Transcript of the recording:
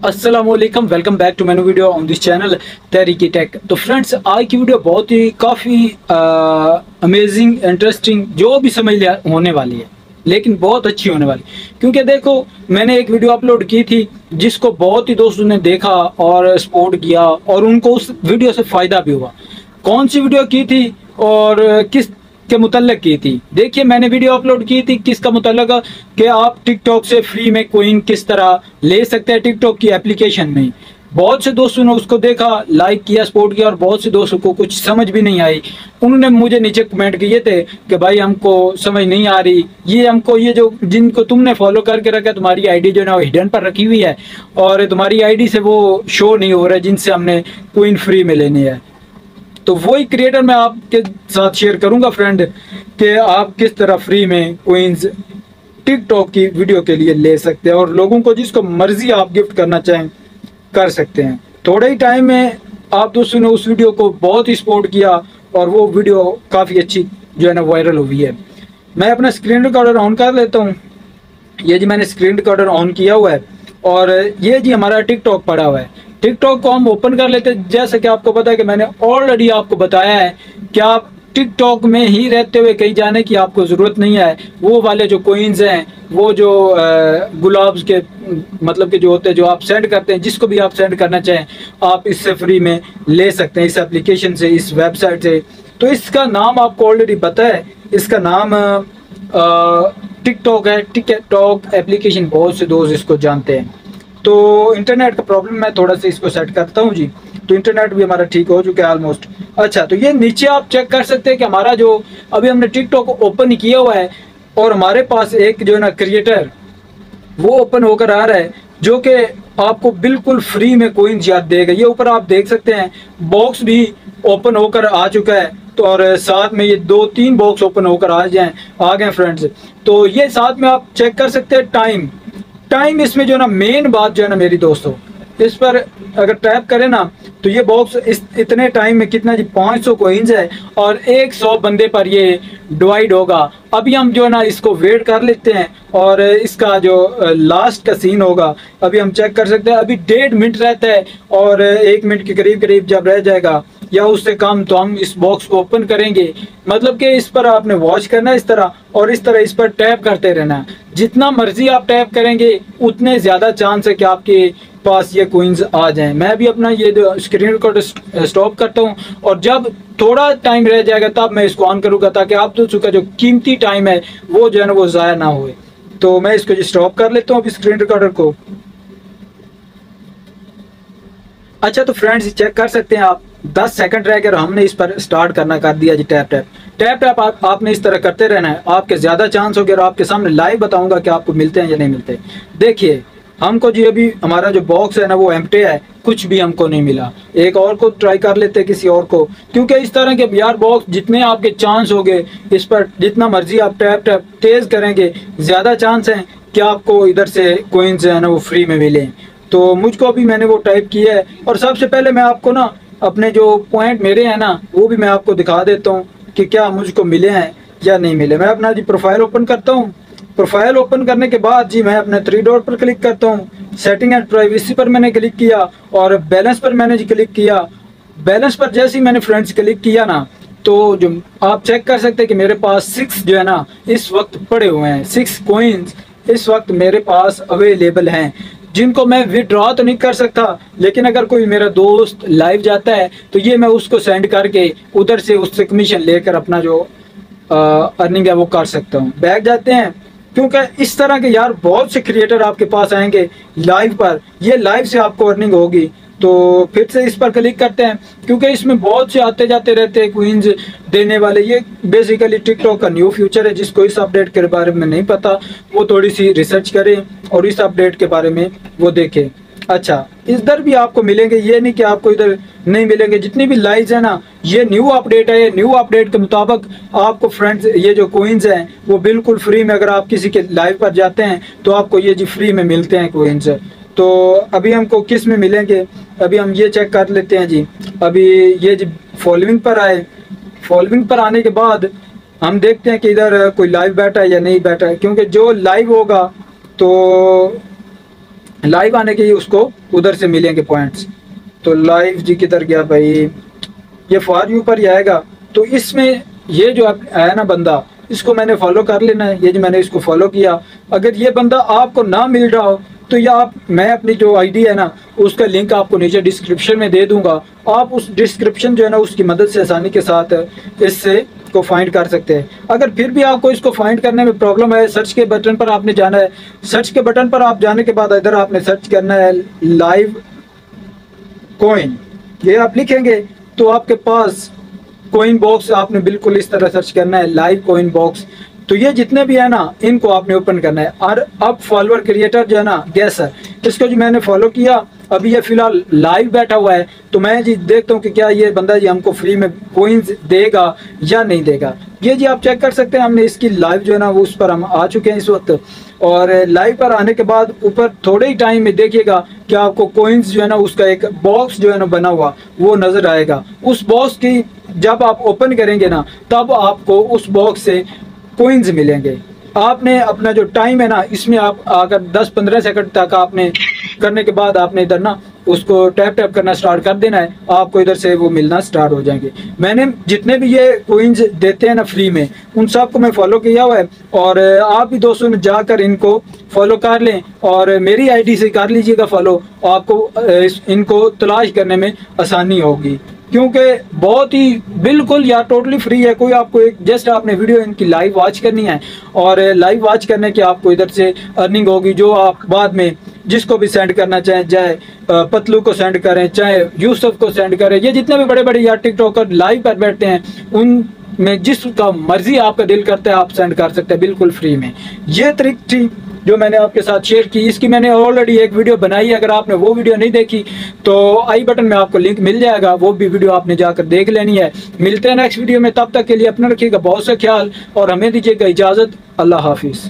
السلام علیکم welcome back to menu video on this channel تحریکی ٹیک تو فرینڈس آج کی ویڈیو بہت ہی کافی امیزنگ انٹرسٹنگ جو بھی سمجھ لیا ہونے والی ہے لیکن بہت اچھی ہونے والی کیونکہ دیکھو میں نے ایک ویڈیو اپلوڈ کی تھی جس کو بہت ہی دوستوں نے دیکھا اور سپورٹ کیا اور ان کو اس ویڈیو سے فائدہ بھی ہوا کون سی ویڈیو کی تھی اور کس کے متعلق کی تھی۔ دیکھیے، میں نے ویڈیو اپلوڈ کی تھی کس کا متعلق، کہ آپ ٹک ٹاک سے فری میں کوئن کس طرح لے سکتے ہیں ٹک ٹاک کی اپلیکیشن میں۔ بہت سے دوستوں نے اس کو دیکھا لائک کیا سپورٹ کیا، اور بہت سے دوستوں کو کچھ سمجھ بھی نہیں آئی۔ انہوں نے مجھے نیچے کمنٹ کیے تھے کہ بھائی، ہم کو سمجھ نہیں آ رہی۔ یہ ہم کو، یہ جو جن کو تم نے فالو کر کے رکھا، تمہاری آئی ڈی جو ہے وہ ہڈن پر رکھی ہوئی ہے۔ اور تمہاری آئی ڈی سے وہ شو نہیں ہو رہا ہے جن سے ہم نے کوئن فری میں لینی ہے۔ تو وہی کریٹر میں آپ کے ساتھ شیئر کروں گا فرینڈ کہ آپ کس طرح فری میں کوئنز ٹک ٹاک کی ویڈیو کے لیے لے سکتے ہیں اور لوگوں کو جس کو مرضی آپ گفٹ کرنا چاہیں کر سکتے ہیں۔ تھوڑے ہی ٹائم میں آپ دوستوں نے اس ویڈیو کو بہت ہی سپورٹ کیا اور وہ ویڈیو کافی اچھی جو ہے نا وائرل ہوئی ہے۔ میں اپنا اسکرین ریکارڈر آن کر لیتا ہوں۔ یہ جی میں نے اسکرین ریکارڈر آن کیا ہوا ہے اور یہ جی ہمارا ٹک ٹاک پڑا ہوا ہے۔ ٹک ٹاک کو ہم اوپن کر لیتے جیسا کہ آپ کو پتا ہے کہ میں نے آلریڈی آپ کو بتایا ہے کہ آپ ٹک ٹاک میں ہی رہتے ہوئے کہیں جانے کی آپ کو ضرورت نہیں ہے۔ وہ والے جو کوئنز ہیں، وہ جو گلابز کے مطلب کہ جو ہوتے ہیں، جو آپ سینڈ کرتے ہیں، جس کو بھی آپ سینڈ کرنا چاہیں، آپ اس سے فری میں لے سکتے ہیں۔ اس اپلیکیشن سے، اس ویب سائٹ سے۔ تو اس کا نام آپ کو آلریڈی پتہ ہے۔ اس کا نام ٹک ٹاک ہے۔ ٹک ٹاک اپلیکیشن بہت سے دوست اس کو جانتے ہیں۔ تو انٹرنیٹ کا پرابلم میں تھوڑا سا اس کو سیٹ کرتا ہوں جی۔ تو انٹرنیٹ بھی ہمارا ٹھیک ہو چکا ہے آلموسٹ اچھا تو یہ نیچے آپ چیک کر سکتے ہیں کہ ہمارا جو ابھی ہم نے ٹک ٹاک اوپن کیا ہوا ہے اور ہمارے پاس ایک جو ہے نا کریٹر وہ اوپن ہو کر آ رہا ہے جو کہ آپ کو بالکل فری میں کوئی یاد دے گا۔ یہ اوپر آپ دیکھ سکتے ہیں باکس بھی اوپن ہو کر آ چکا ہے۔ تو اور ساتھ میں یہ دو تین باکس اوپن ہو کر آ جائیں۔ آ گئے فرینڈز تو یہ ساتھ میں آپ چیک کر سکتے ہیں ٹائم ٹائم اس میں جو ہے نا مین بات جو ہے نا میری دوستوں اس پر اگر ٹیپ کرے نا، تو یہ باکس اتنے ٹائم میں کتنا جی پانچ سو کوئنز ہے اور ایک سو بندے پر یہ ڈوائیڈ ہوگا۔ ابھی ہم جو نا، اس کو ویٹ کر لیتے ہیں اور اس کا جو لاسٹ کا سین ہوگا، ابھی ہم چیک کر سکتے ہیں۔ ابھی ڈیڑھ منٹ رہتا ہے اور ایک منٹ کے قریب قریب جب رہ جائے گا، یا اس سے کم تو ہم اس باکس کو اوپن کریں گے۔ مطلب کہ اس پر آپ نے واچ کرنا ہے اس طرح، اور اس طرح اس پر ٹیپ کرتے رہنا۔ جتنا مرضی آپ ٹیپ کریں گے، اتنے زیادہ چانس ہے کہ آپ کے پاس یہ کوئنز آ جائیں۔ میں بھی اپنا یہ اسکرین ریکارڈ سٹاپ کرتا ہوں اور جب تھوڑا ٹائم رہ جائے گا تب میں اس کو آن کروں گا تاکہ آپ تو چکا جو قیمتی ٹائم ہے وہ جو ہے نا وہ ضائع نہ ہوئے۔ تو میں اس کو جی سٹاپ کر لیتا ہوں اب اسکرین ریکارڈر کو۔ اچھا تو فرینڈز چیک کر سکتے ہیں آپ۔ دس سیکنڈ رہ کر ہم نے اس پر سٹارٹ کرنا کر دیا جی ٹیپ ٹیپ ٹیپ ٹیپ آپ آپ نے اس طرح کرتے رہنا ہے۔ آپ کے زیادہ چانس ہو گیا اور آپ کے سامنے لائیو بتاؤں گا کہ آپ کو ملتے ہیں یا نہیں ملتے۔ دیکھیے ہم کو جی ابھی ہمارا جو باکس ہے نا وہ ایمٹے ہے، کچھ بھی ہم کو نہیں ملا۔ ایک اور کو ٹرائی کر لیتے کسی اور کو۔ کیونکہ اس طرح کے یار باکس جتنے آپ کے چانس ہو گئے، اس پر جتنا مرضی آپ ٹیپ ٹیپ تیز کریں گے، زیادہ چانس ہیں کہ آپ کو ادھر سے کوئنز ہے نا وہ فری میں ملیں۔ تو مجھ کو ابھی میں نے وہ ٹائپ کیا ہے۔ اور سب سے پہلے میں آپ کو نا اپنے جو پوائنٹ میرے ہیں نا، وہ بھی میں آپ کو دکھا دیتا ہوں کہ کیا مجھ کو ملے ہیں یا نہیں ملے۔ میں اپنا جی پروفائل اوپن کرتا ہوں۔ پروفائل اوپن کرنے کے بعد جی میں اپنے تھری ڈاٹ پر کلک کرتا ہوں۔ سیٹنگ اینڈ پرائیویسی پر میں نے کلک کیا اور بیلنس پر میں نے جی کلک کیا۔ بیلنس پر جیسے ہی میں نے فرینڈس کلک کیا نا، تو جو آپ چیک کر سکتے کہ میرے پاس سکس جو ہے نا، اس وقت پڑے ہوئے ہیں۔ سکس کوئنز اس وقت میرے پاس اویلیبل ہیں۔ جن کو میں وڈرا تو نہیں کر سکتا، لیکن اگر کوئی میرا دوست لائیو جاتا ہے، تو یہ میں اس کو سینڈ کر کے ادھر سے اس سے کمیشن لے کر اپنا جو ارننگ ہے وہ کر سکتا ہوں۔ بیک جاتے ہیں۔ کیونکہ اس طرح کے یار بہت سے کریٹر آپ کے پاس آئیں گے لائیو پر، یہ لائیو سے آپ کو ارننگ ہوگی۔ تو پھر سے اس پر کلک کرتے ہیں، کیونکہ اس میں بہت سے آتے جاتے رہتے ہیں کوئنز دینے والے۔ یہ بیسیکلی ٹک ٹاک کا نیو فیوچر ہے، جس کو اس اپڈیٹ کے بارے میں نہیں پتا، وہ تھوڑی سی ریسرچ کریں اور اس اپڈیٹ کے بارے میں وہ دیکھیں۔ اچھا ادھر بھی آپ کو ملیں گے، یہ نہیں کہ آپ کو ادھر نہیں ملیں گے۔ جتنی بھی لائز ہیں نا، یہ نیو اپڈیٹ ہے نیو اپڈیٹ کے مطابق آپ کو فرینڈز یہ جو کوئنز ہیں، وہ بالکل فری میں اگر آپ کسی کے لائیو پر جاتے ہیں، تو آپ کو یہ جی فری میں ملتے ہیں کوئنز تو ابھی ہم کو کس میں ملیں گے؟ ابھی ہم یہ چیک کر لیتے ہیں جی۔ ابھی یہ جی فالوئنگ پر آئے۔ فالوئنگ پر آنے کے بعد ہم دیکھتے ہیں کہ ادھر کوئی لائیو بیٹھا ہے یا نہیں بیٹھا ہے۔ کیونکہ جو لائیو ہوگا، تو لائیو آنے کے اس کو ادھر سے ملیں گے پوائنٹس تو لائیو جی کدھر گیا بھائی؟ یہ فار یو پر ہی آئے گا. تو اس میں یہ جو آیا نا بندہ، اس کو میں نے فالو کر لینا ہے. یہ جو میں نے اس کو فالو کیا، اگر یہ بندہ آپ کو نہ مل رہا ہو، تو یہ آپ، میں اپنی جو آئی ڈی ہے نا، اس کا لنک آپ کو نیچے ڈسکرپشن میں دے دوں گا. آپ اس ڈسکرپشن جو ہے نا، اس کی مدد سے آسانی کے ساتھ اس سے کو فائنڈ کر سکتے ہیں۔ اگر پھر بھی آپ کو اس کو فائنڈ کرنے میں پرابلم ہے سرچ کے بٹن پر آپ نے جانا ہے۔ سرچ کے بٹن پر آپ جانے کے بعد ادھر آپ نے سرچ کرنا ہے لائیو کوئن یہ آپ لکھیں گے تو آپ کے پاس کوئن باکس آپ نے بالکل اس طرح سرچ کرنا ہے لائیو کوئن باکس تو یہ جتنے بھی ہیں نا، ان کو آپ نے اوپن کرنا ہے۔ اور اب فالوور کریٹر جو ہے نا گیسر اس کو جو میں نے فالو کیا، ابھی یہ فی الحال لائیو بیٹھا ہوا ہے۔ تو میں جی دیکھتا ہوں کہ کیا یہ بندہ جی ہم کو فری میں کوئنز دے گا یا نہیں دے گا۔ یہ جی آپ چیک کر سکتے ہیں، ہم نے اس کی لائیو جو ہے نا، وہ اس پر ہم آ چکے ہیں اس وقت۔ اور لائیو پر آنے کے بعد اوپر تھوڑے ہی ٹائم میں دیکھیے گا کہ آپ کو کوئنز جو ہے نا، اس کا ایک باکس جو ہے نا بنا ہوا، وہ نظر آئے گا۔ اس باکس کی جب آپ اوپن کریں گے نا، تب آپ کو اس باکس سے کوئنز ملیں گے۔ آپ نے اپنا جو ٹائم ہے نا، اس میں آپ اگر دس پندرہ سیکنڈ تک آپ نے کرنے کے بعد آپ نے ادھر نا اس کو ٹیپ ٹیپ کرنا سٹارٹ کر دینا ہے۔ آپ کو ادھر سے وہ ملنا سٹارٹ ہو جائیں گے۔ میں نے جتنے بھی یہ کوئنز دیتے ہیں نا فری میں، ان سب کو میں فالو کیا ہوا ہے۔ اور آپ بھی دوستوں میں جا کر ان کو فالو کر لیں۔ اور میری آئی ڈی سے کر لیجیے گا فالو آپ کو ان کو تلاش کرنے میں آسانی ہوگی۔ کیونکہ بہت ہی بالکل یا ٹوٹلی فری ہے، کوئی آپ کو ایک جسٹ آپ نے ویڈیو ان کی لائیو واچ کرنی ہے۔ اور eh, لائیو واچ کرنے کے آپ کو ادھر سے ارننگ ہوگی، جو آپ بعد میں جس کو بھی سینڈ کرنا چاہیں، چاہے eh, پتلو کو سینڈ کریں، چاہے یوسف کو سینڈ کریں یہ جتنے بھی بڑے بڑے یا ٹک ٹاکر لائیو پر بیٹھتے ہیں، ان میں جس کا مرضی آپ کا دل کرتا ہے، آپ سینڈ کر سکتے ہیں بالکل فری میں۔ یہ طریق تھی جو میں نے آپ کے ساتھ شیئر کی، اس کی میں نے آلریڈی ایک ویڈیو بنائی ہے۔ اگر آپ نے وہ ویڈیو نہیں دیکھی، تو آئی بٹن میں آپ کو لنک مل جائے گا۔ وہ بھی ویڈیو آپ نے جا کر دیکھ لینی ہے۔ ملتے ہیں نیکسٹ ویڈیو میں۔ تب تک کے لیے اپنا رکھیے گا بہت سے خیال اور ہمیں دیجیے گا اجازت۔ اللہ حافظ۔